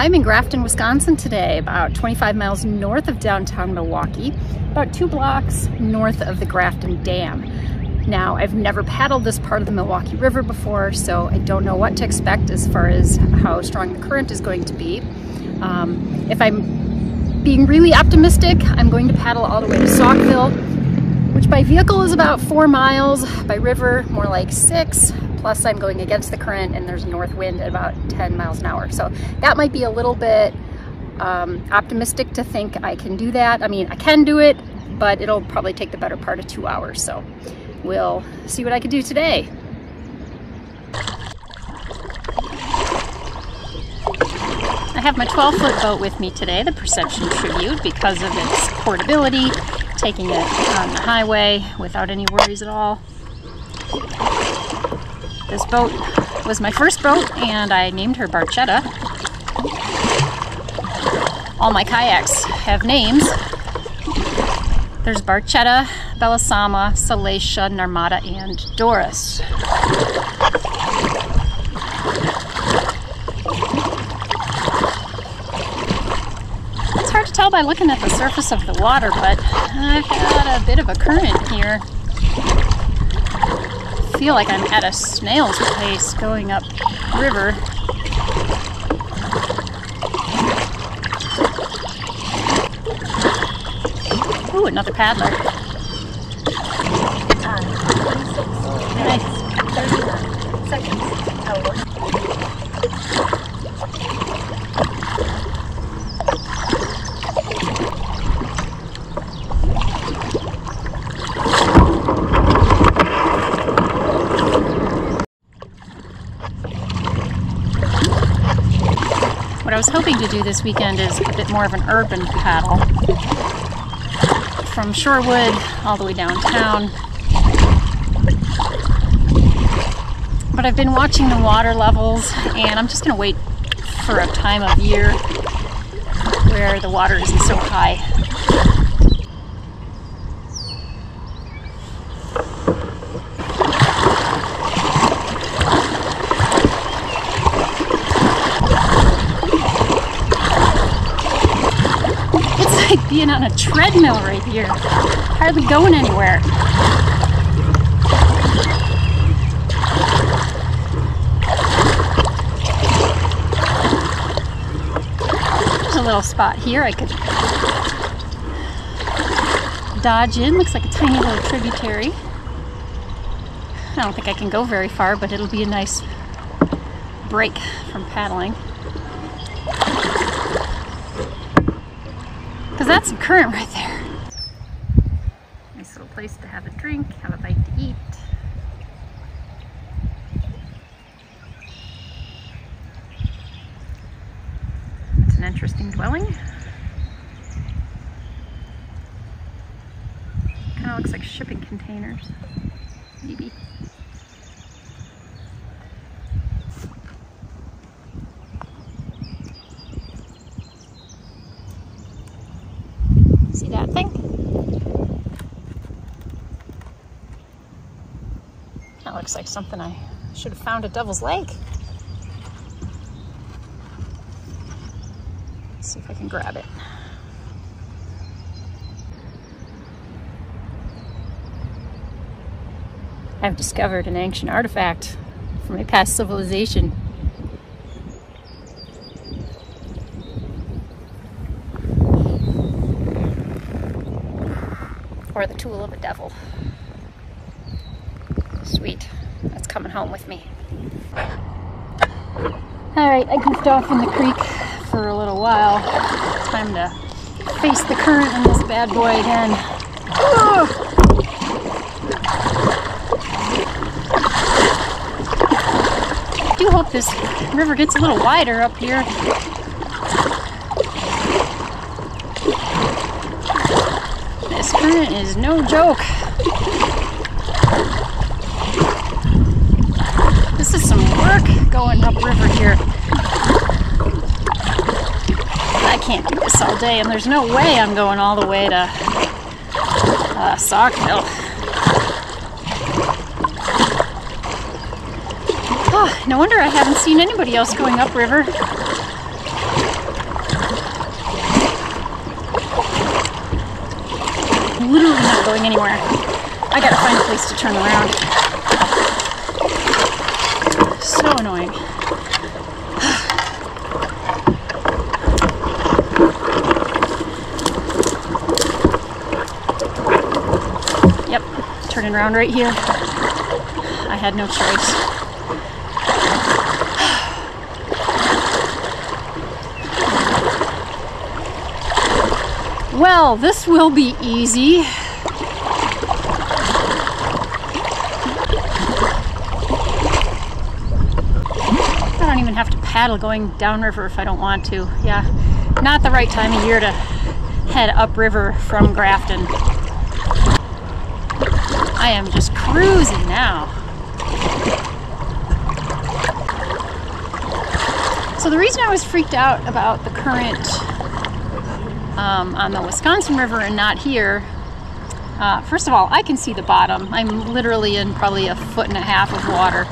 I'm in Grafton, Wisconsin today, about 25 miles north of downtown Milwaukee, about two blocks north of the Grafton Dam. Now, I've never paddled this part of the Milwaukee River before, so I don't know what to expect as far as how strong the current is going to be. Um, if I'm being really optimistic, I'm going to paddle all the way to Saukville, which by vehicle is about four miles, by river more like six, plus I'm going against the current and there's north wind at about 10 miles an hour. So that might be a little bit um, optimistic to think I can do that. I mean, I can do it, but it'll probably take the better part of two hours. So we'll see what I can do today. I have my 12 foot boat with me today, the Perception Tribute, because of its portability, taking it on the highway without any worries at all. This boat was my first boat and I named her Barchetta. All my kayaks have names. There's Barchetta, Belisama, Salacia, Narmada, and Doris. It's hard to tell by looking at the surface of the water, but I've got a bit of a current here feel like I'm at a snail's pace going up river. Ooh, another paddler. Nice. Hoping to do this weekend is a bit more of an urban paddle. From Shorewood all the way downtown. But I've been watching the water levels and I'm just going to wait for a time of year where the water isn't so high. like being on a treadmill right here. Hardly going anywhere. There's a little spot here I could dodge in. Looks like a tiny little tributary. I don't think I can go very far, but it'll be a nice break from paddling. That's some current right there. Nice little place to have a drink, have a bite to eat. It's an interesting dwelling. Kind of looks like shipping containers, maybe. See that thing? That looks like something I should have found at Devil's Lake. Let's see if I can grab it. I've discovered an ancient artifact from a past civilization. Or the tool of a devil. Sweet. That's coming home with me. Alright, I goofed off in the creek for a little while. Time to face the current in this bad boy again. Oh! I do hope this river gets a little wider up here. This current is no joke. going upriver here. I can't do this all day, and there's no way I'm going all the way to uh, Hill. Oh, no wonder I haven't seen anybody else going upriver. Literally not going anywhere. I gotta find a place to turn around. So annoying. yep, turning around right here. I had no choice. Well, this will be easy. I don't even have to paddle going downriver if I don't want to. Yeah, not the right time of year to head upriver from Grafton. I am just cruising now. So the reason I was freaked out about the current um, on the Wisconsin River and not here, uh, first of all, I can see the bottom. I'm literally in probably a foot and a half of water.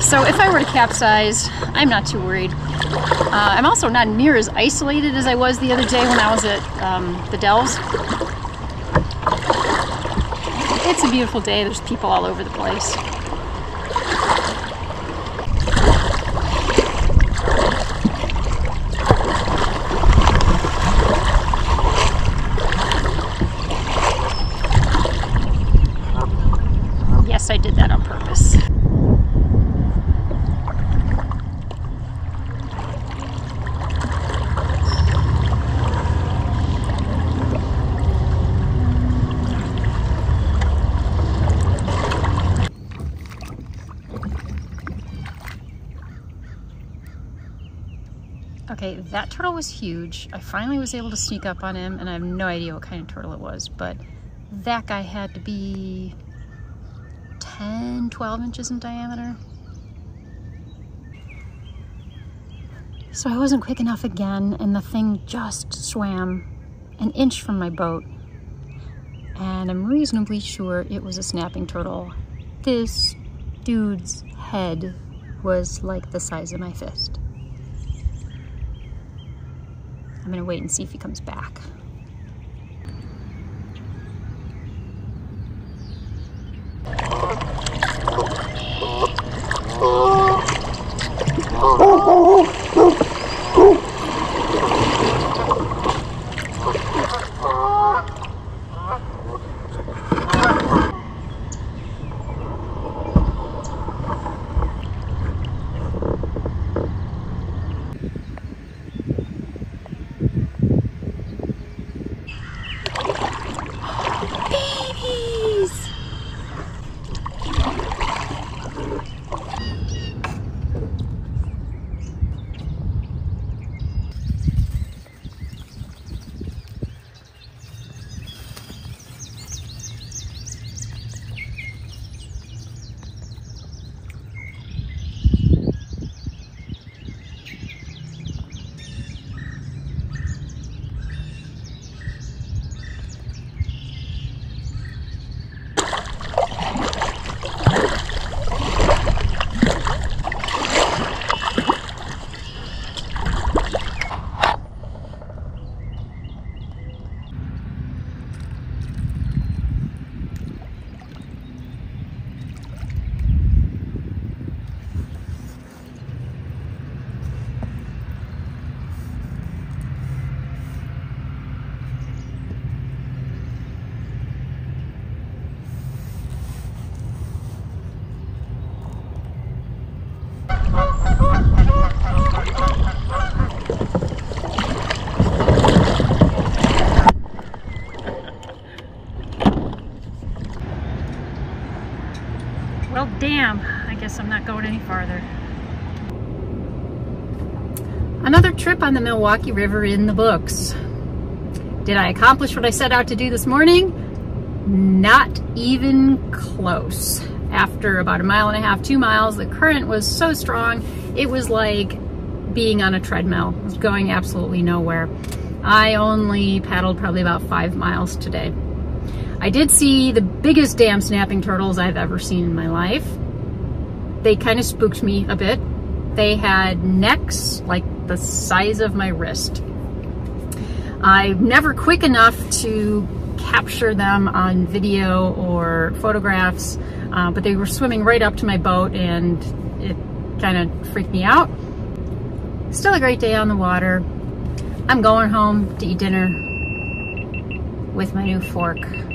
So if I were to capsize, I'm not too worried. Uh, I'm also not near as isolated as I was the other day when I was at um, the Dells. It's a beautiful day. There's people all over the place. Okay, that turtle was huge. I finally was able to sneak up on him and I have no idea what kind of turtle it was, but that guy had to be 10, 12 inches in diameter. So I wasn't quick enough again and the thing just swam an inch from my boat. And I'm reasonably sure it was a snapping turtle. This dude's head was like the size of my fist. I'm gonna wait and see if he comes back. Guess I'm not going any farther. Another trip on the Milwaukee River in the books. Did I accomplish what I set out to do this morning? Not even close. After about a mile and a half, two miles, the current was so strong, it was like being on a treadmill. It was going absolutely nowhere. I only paddled probably about five miles today. I did see the biggest damn snapping turtles I've ever seen in my life they kind of spooked me a bit. They had necks like the size of my wrist. I'm never quick enough to capture them on video or photographs, uh, but they were swimming right up to my boat and it kind of freaked me out. Still a great day on the water. I'm going home to eat dinner with my new fork.